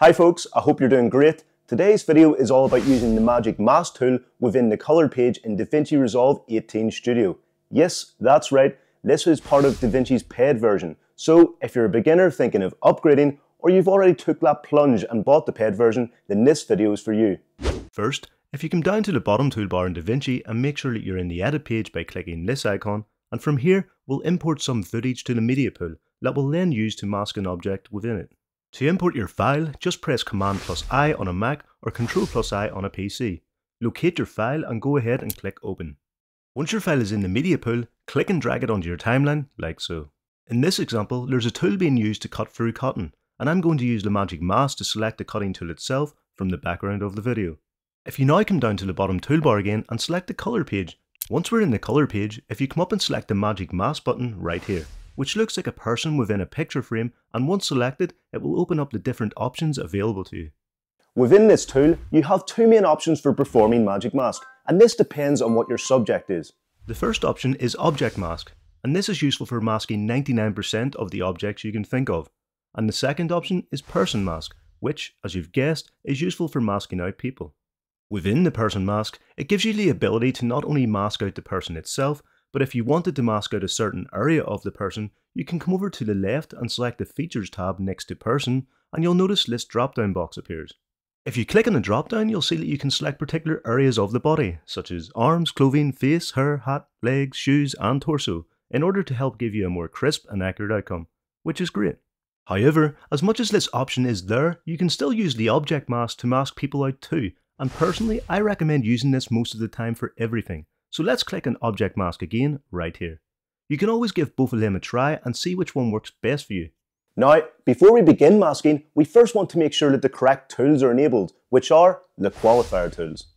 Hi folks, I hope you're doing great. Today's video is all about using the Magic Mask tool within the color page in DaVinci Resolve 18 Studio. Yes, that's right, this is part of DaVinci's paid version. So if you're a beginner thinking of upgrading, or you've already took that plunge and bought the paid version, then this video is for you. First, if you come down to the bottom toolbar in DaVinci and make sure that you're in the edit page by clicking this icon, and from here we'll import some footage to the media pool that we'll then use to mask an object within it. To import your file, just press Command plus I on a Mac or Control plus I on a PC. Locate your file and go ahead and click Open. Once your file is in the media pool, click and drag it onto your timeline, like so. In this example, there's a tool being used to cut through cotton, and I'm going to use the Magic Mask to select the cutting tool itself from the background of the video. If you now come down to the bottom toolbar again and select the color page, once we're in the color page, if you come up and select the Magic Mask button right here, which looks like a person within a picture frame and once selected, it will open up the different options available to you. Within this tool, you have two main options for performing Magic Mask, and this depends on what your subject is. The first option is Object Mask, and this is useful for masking 99% of the objects you can think of. And the second option is Person Mask, which, as you've guessed, is useful for masking out people. Within the Person Mask, it gives you the ability to not only mask out the person itself, but if you wanted to mask out a certain area of the person, you can come over to the left and select the Features tab next to Person, and you'll notice this drop down box appears. If you click on the drop down, you'll see that you can select particular areas of the body, such as arms, clothing, face, hair, hat, legs, shoes, and torso, in order to help give you a more crisp and accurate outcome, which is great. However, as much as this option is there, you can still use the object mask to mask people out too, and personally I recommend using this most of the time for everything, so let's click on Object Mask again, right here. You can always give both of them a try and see which one works best for you. Now, before we begin masking, we first want to make sure that the correct tools are enabled, which are the qualifier tools.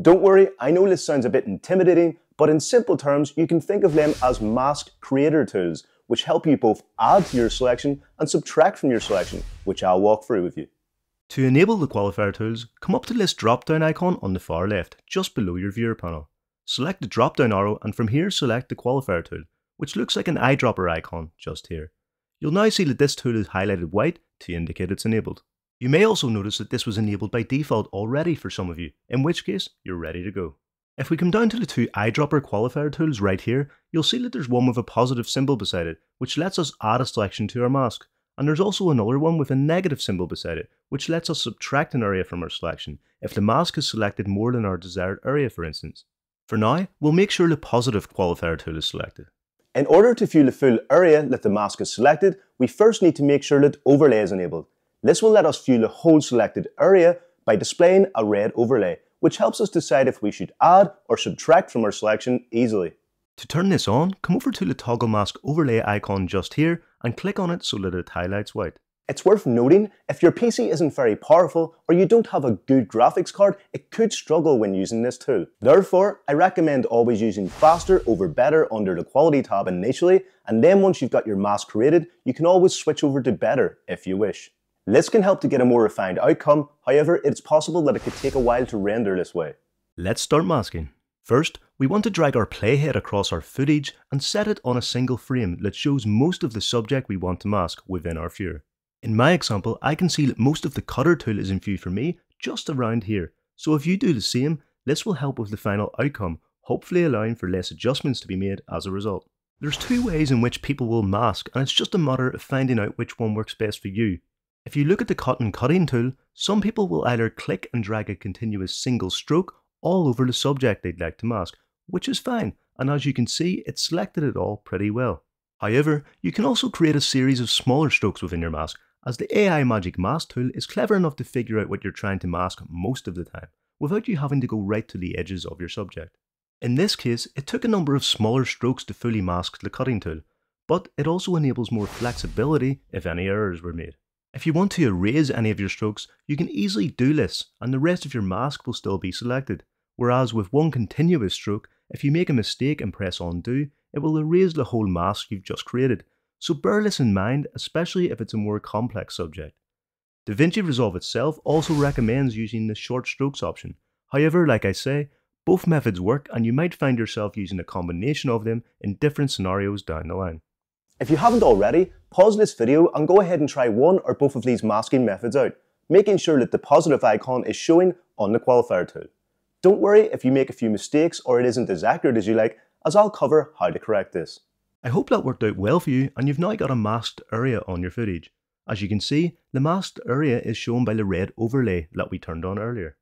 Don't worry, I know this sounds a bit intimidating, but in simple terms, you can think of them as mask creator tools, which help you both add to your selection and subtract from your selection, which I'll walk through with you. To enable the qualifier tools, come up to this drop down icon on the far left, just below your viewer panel. Select the drop down arrow and from here select the qualifier tool, which looks like an eyedropper icon just here. You'll now see that this tool is highlighted white to indicate it's enabled. You may also notice that this was enabled by default already for some of you, in which case you're ready to go. If we come down to the two eyedropper qualifier tools right here, you'll see that there's one with a positive symbol beside it, which lets us add a selection to our mask. And there's also another one with a negative symbol beside it, which lets us subtract an area from our selection if the mask is selected more than our desired area for instance. For now, we'll make sure the positive qualifier tool is selected. In order to view the full area that the mask is selected, we first need to make sure that overlay is enabled. This will let us view the whole selected area by displaying a red overlay, which helps us decide if we should add or subtract from our selection easily. To turn this on, come over to the toggle mask overlay icon just here and click on it so that it highlights white. It's worth noting, if your PC isn't very powerful or you don't have a good graphics card, it could struggle when using this tool. Therefore, I recommend always using faster over better under the quality tab initially, and then once you've got your mask created, you can always switch over to better if you wish. This can help to get a more refined outcome, however, it's possible that it could take a while to render this way. Let's start masking. First, we want to drag our playhead across our footage and set it on a single frame that shows most of the subject we want to mask within our viewer. In my example, I can see that most of the cutter tool is in view for me just around here. So if you do the same, this will help with the final outcome, hopefully allowing for less adjustments to be made as a result. There's two ways in which people will mask and it's just a matter of finding out which one works best for you. If you look at the cut and cutting tool, some people will either click and drag a continuous single stroke all over the subject they'd like to mask, which is fine, and as you can see, it selected it all pretty well. However, you can also create a series of smaller strokes within your mask, as the AI Magic Mask tool is clever enough to figure out what you're trying to mask most of the time, without you having to go right to the edges of your subject. In this case, it took a number of smaller strokes to fully mask the cutting tool, but it also enables more flexibility if any errors were made. If you want to erase any of your strokes, you can easily do this and the rest of your mask will still be selected, whereas with one continuous stroke, if you make a mistake and press undo, it will erase the whole mask you've just created, so bear this in mind, especially if it's a more complex subject. DaVinci Resolve itself also recommends using the short strokes option. However, like I say, both methods work and you might find yourself using a combination of them in different scenarios down the line. If you haven't already, pause this video and go ahead and try one or both of these masking methods out. making sure that the positive icon is showing on the qualifier tool. Don't worry if you make a few mistakes or it isn't as accurate as you like, as I'll cover how to correct this. I hope that worked out well for you and you've now got a masked area on your footage. As you can see, the masked area is shown by the red overlay that we turned on earlier.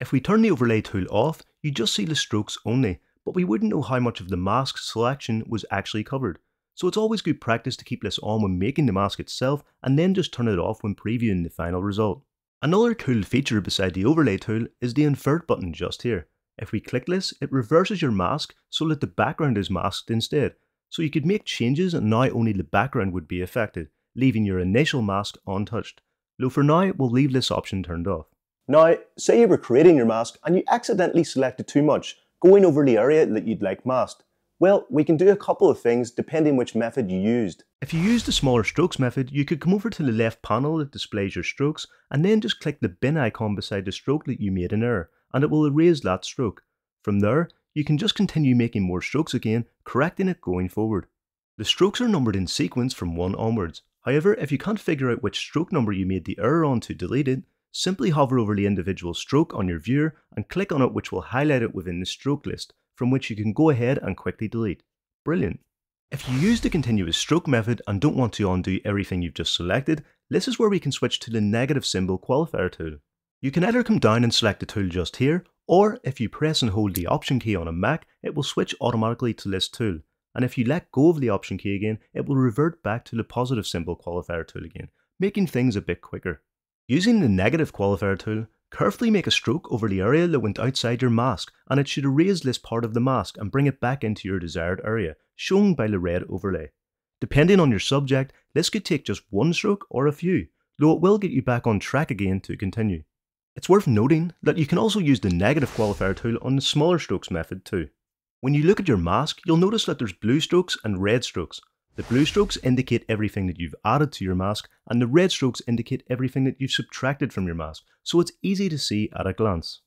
If we turn the overlay tool off, you just see the strokes only, but we wouldn't know how much of the mask selection was actually covered. So it's always good practice to keep this on when making the mask itself and then just turn it off when previewing the final result. Another cool feature beside the overlay tool is the invert button just here. If we click this, it reverses your mask so that the background is masked instead. So you could make changes and now only the background would be affected, leaving your initial mask untouched. Though for now, we'll leave this option turned off. Now, say you were creating your mask and you accidentally selected too much, going over the area that you'd like masked. Well, we can do a couple of things depending which method you used. If you used the smaller strokes method, you could come over to the left panel that displays your strokes and then just click the bin icon beside the stroke that you made in error and it will erase that stroke. From there, you can just continue making more strokes again, correcting it going forward. The strokes are numbered in sequence from 1 onwards. However, if you can't figure out which stroke number you made the error on to delete it, simply hover over the individual stroke on your viewer and click on it which will highlight it within the stroke list from which you can go ahead and quickly delete. Brilliant. If you use the continuous stroke method and don't want to undo everything you've just selected, this is where we can switch to the negative symbol qualifier tool. You can either come down and select the tool just here, or if you press and hold the option key on a Mac, it will switch automatically to this tool. And if you let go of the option key again, it will revert back to the positive symbol qualifier tool again, making things a bit quicker. Using the negative qualifier tool, Carefully make a stroke over the area that went outside your mask and it should erase this part of the mask and bring it back into your desired area, shown by the red overlay. Depending on your subject, this could take just one stroke or a few, though it will get you back on track again to continue. It's worth noting that you can also use the negative qualifier tool on the smaller strokes method too. When you look at your mask, you'll notice that there's blue strokes and red strokes, the blue strokes indicate everything that you've added to your mask, and the red strokes indicate everything that you've subtracted from your mask, so it's easy to see at a glance.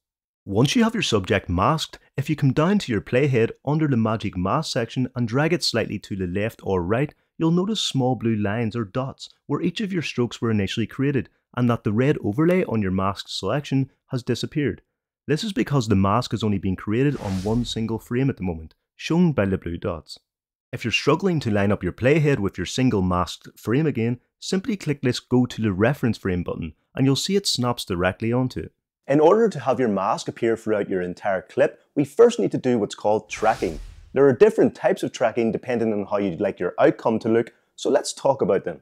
Once you have your subject masked, if you come down to your playhead under the magic mask section and drag it slightly to the left or right, you'll notice small blue lines or dots where each of your strokes were initially created, and that the red overlay on your mask selection has disappeared. This is because the mask has only been created on one single frame at the moment, shown by the blue dots. If you're struggling to line up your playhead with your single masked frame again, simply click this Go to the Reference Frame button and you'll see it snaps directly onto it. In order to have your mask appear throughout your entire clip, we first need to do what's called tracking. There are different types of tracking depending on how you'd like your outcome to look, so let's talk about them.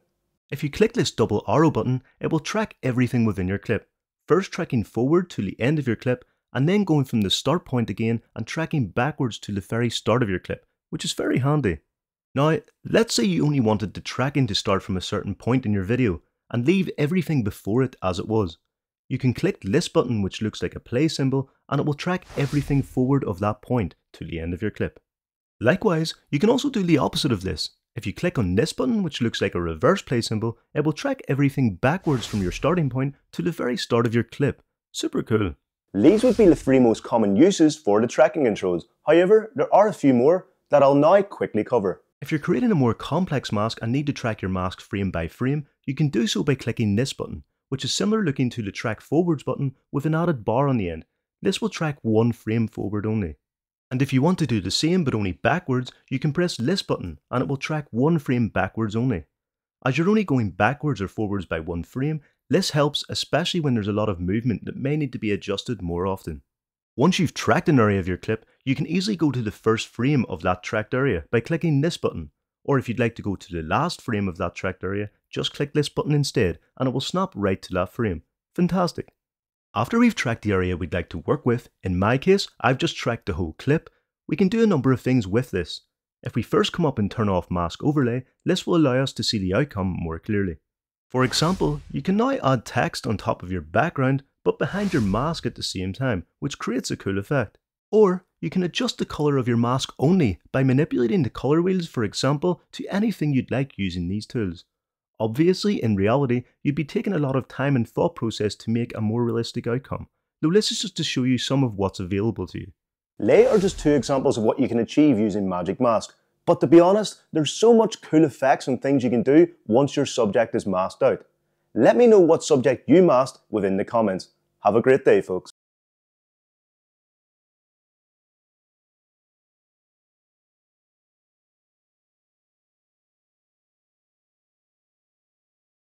If you click this double arrow button, it will track everything within your clip. First tracking forward to the end of your clip, and then going from the start point again and tracking backwards to the very start of your clip, which is very handy. Now, let's say you only wanted the tracking to start from a certain point in your video and leave everything before it as it was. You can click this button which looks like a play symbol and it will track everything forward of that point to the end of your clip. Likewise, you can also do the opposite of this. If you click on this button which looks like a reverse play symbol, it will track everything backwards from your starting point to the very start of your clip. Super cool. These would be the three most common uses for the tracking controls. However, there are a few more that I'll now quickly cover. If you're creating a more complex mask and need to track your mask frame by frame, you can do so by clicking this button, which is similar looking to the track forwards button with an added bar on the end. This will track one frame forward only. And if you want to do the same but only backwards, you can press this button and it will track one frame backwards only. As you're only going backwards or forwards by one frame, this helps especially when there's a lot of movement that may need to be adjusted more often. Once you've tracked an area of your clip, you can easily go to the first frame of that tracked area by clicking this button. Or if you'd like to go to the last frame of that tracked area, just click this button instead and it will snap right to that frame. Fantastic. After we've tracked the area we'd like to work with, in my case, I've just tracked the whole clip, we can do a number of things with this. If we first come up and turn off mask overlay, this will allow us to see the outcome more clearly. For example, you can now add text on top of your background but behind your mask at the same time, which creates a cool effect. Or you can adjust the colour of your mask only by manipulating the colour wheels, for example, to anything you'd like using these tools. Obviously, in reality, you'd be taking a lot of time and thought process to make a more realistic outcome, though this is just to show you some of what's available to you. They are just two examples of what you can achieve using Magic Mask, but to be honest, there's so much cool effects and things you can do once your subject is masked out. Let me know what subject you masked within the comments. Have a great day, folks.